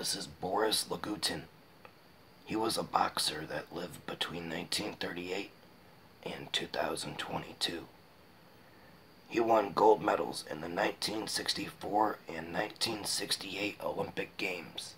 This is Boris Lagutin. He was a boxer that lived between 1938 and 2022. He won gold medals in the 1964 and 1968 Olympic Games.